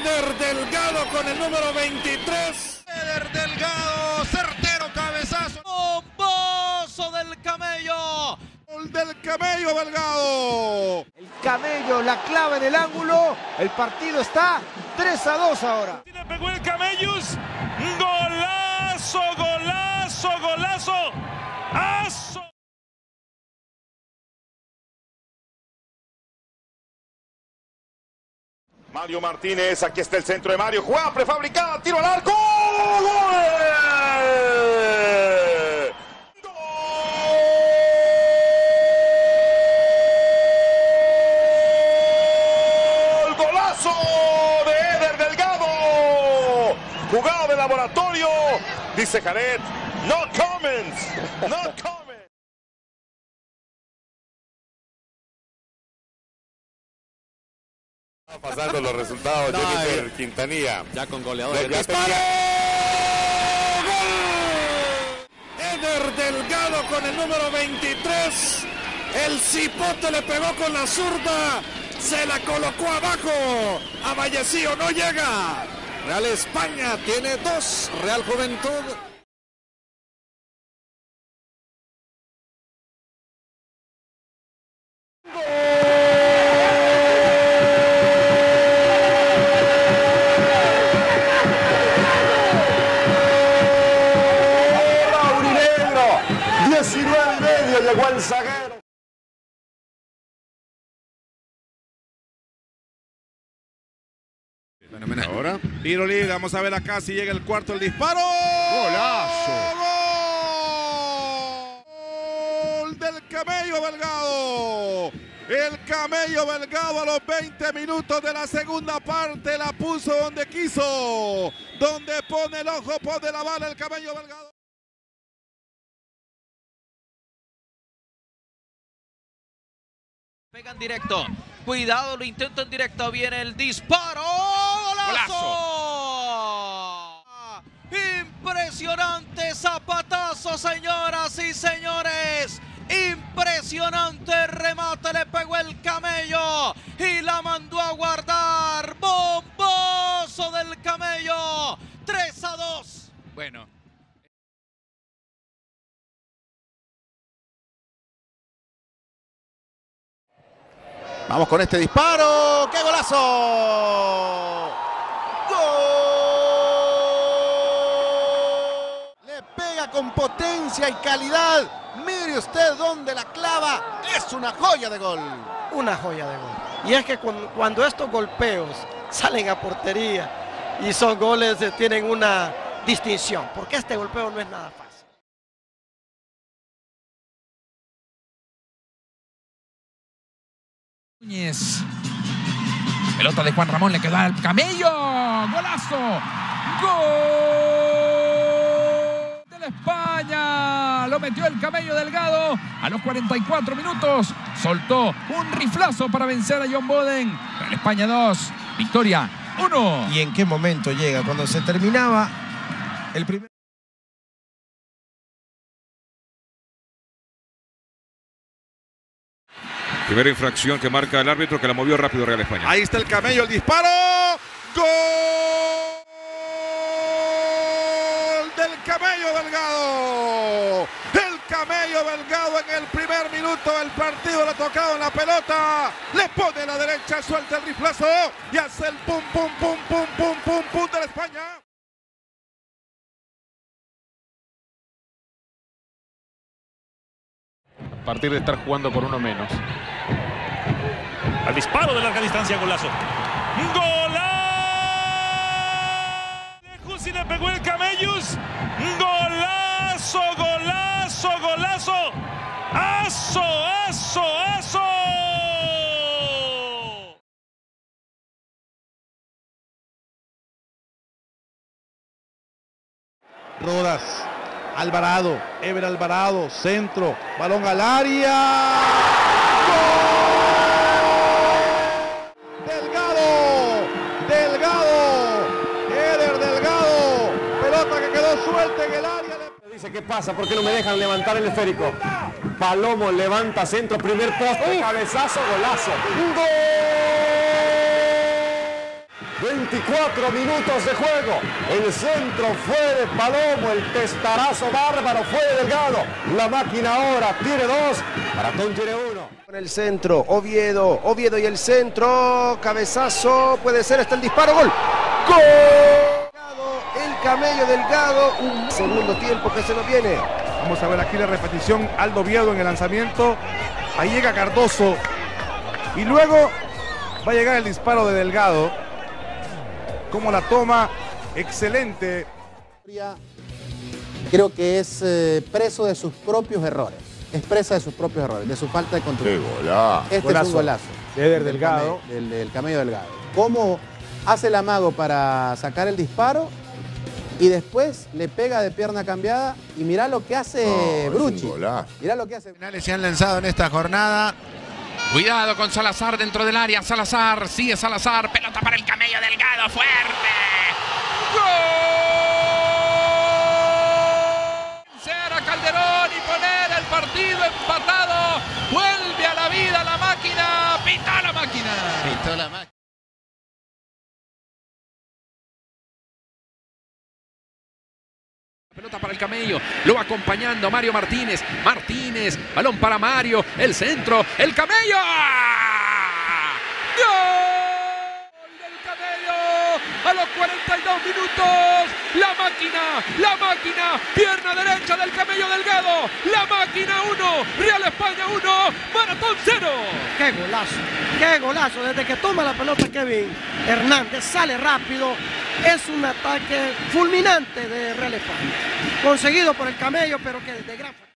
Eder Delgado con el número 23. Eder Delgado, certero cabezazo. Bomboso del camello. Gol del camello Delgado. El camello, la clave del ángulo. El partido está 3 a 2 ahora. Le pegó el camellus. Golazo, golazo, golazo. ¡Aso! Mario Martínez, aquí está el centro de Mario. Jugada prefabricada, tiro al arco. ¡Gol! ¡Gol! ¡Golazo de Eder Delgado! Jugado de laboratorio, dice Jared. No comments, no comments. Pasando los resultados, Jennifer Quintanilla. Ya con goleador. Ya ¡Disparo! ¡Gol! Eder Delgado con el número 23. El cipote le pegó con la zurda. Se la colocó abajo. A Vallecillo no llega. Real España tiene dos. Real Juventud. Ahora, tiro libre. Vamos a ver acá si llega el cuarto, el disparo. ¡Golazo! ¡Gol del camello Delgado! El camello Delgado a los 20 minutos de la segunda parte la puso donde quiso. Donde pone el ojo, pone la bala el camello Delgado. Pega en directo. Cuidado, lo intento en directo. Viene el disparo. ¡Golazo! Impresionante zapatazo, señoras y señores. Impresionante remate. Le pegó el camello y la mandó a guardar. Bomboso del camello. 3 a 2. Bueno. Vamos con este disparo. ¡Qué golazo! ¡Gol! Le pega con potencia y calidad. Mire usted dónde la clava. Es una joya de gol. Una joya de gol. Y es que cuando, cuando estos golpeos salen a portería y son goles, eh, tienen una distinción. Porque este golpeo no es nada fácil. Núñez. Pelota de Juan Ramón, le quedó al camello. Golazo. Gol de la España. Lo metió el camello delgado a los 44 minutos. Soltó un riflazo para vencer a John Boden. Real España 2. Victoria 1. ¿Y en qué momento llega? Cuando se terminaba el primer... Primera infracción que marca el árbitro que la movió rápido Real España. Ahí está el camello, el disparo. ¡Gol del camello Delgado! El camello Delgado en el primer minuto del partido le ha tocado la pelota. Le pone la derecha, suelta el riflazo y hace el pum, pum, pum, pum, pum, pum, pum de la España. A partir de estar jugando por uno menos. Al disparo de larga distancia, golazo. ¡Golazo! Lejos y le pegó el Camellus. ¡Golazo, golazo, golazo! ¡Aso, aso, aso! Rodas, Alvarado, Ever Alvarado, centro, balón al área. ¡Gol! Delgado, Delgado, Eder Delgado, pelota que quedó suelta en el área. Dice, ¿qué pasa? ¿Por qué no me dejan levantar el esférico? Palomo levanta centro, primer poste, cabezazo, golazo. ¡Gol! 24 minutos de juego. El centro fue de Palomo, el testarazo bárbaro fue de Delgado. La máquina ahora tiene dos, Maratón tiene uno. Con el centro, Oviedo, Oviedo y el centro, cabezazo, puede ser hasta el disparo, gol. ¡Gol! El camello delgado, un segundo tiempo que se nos viene. Vamos a ver aquí la repetición, Aldo Oviedo en el lanzamiento. Ahí llega Cardoso. Y luego va a llegar el disparo de Delgado. Como la toma, excelente. Creo que es eh, preso de sus propios errores. Es presa de sus propios errores, de su falta de control. ¡Qué golazo! Este es Golazo. un golazo. Del Delgado. Del, del camello delgado. ¿Cómo hace el amago para sacar el disparo? Y después le pega de pierna cambiada. Y mirá lo que hace es Brucci. golazo. Mirá lo que hace. Finales se han lanzado en esta jornada. Cuidado con Salazar dentro del área. Salazar, sigue Salazar. Pelota para el camello delgado. Fuerte. ¡Gol! Calderón y poner el partido empatado. Pelota para el camello, lo va acompañando Mario Martínez. Martínez, balón para Mario, el centro, el camello. ¡Gol del camello! A los 42 minutos, la máquina, la máquina, pierna derecha del camello delgado, la máquina 1, Real España 1, Maratón 0. ¡Qué golazo! ¡Qué golazo! Desde que toma la pelota Kevin Hernández sale rápido. Es un ataque fulminante de Real España. Conseguido por el camello, pero que de gran...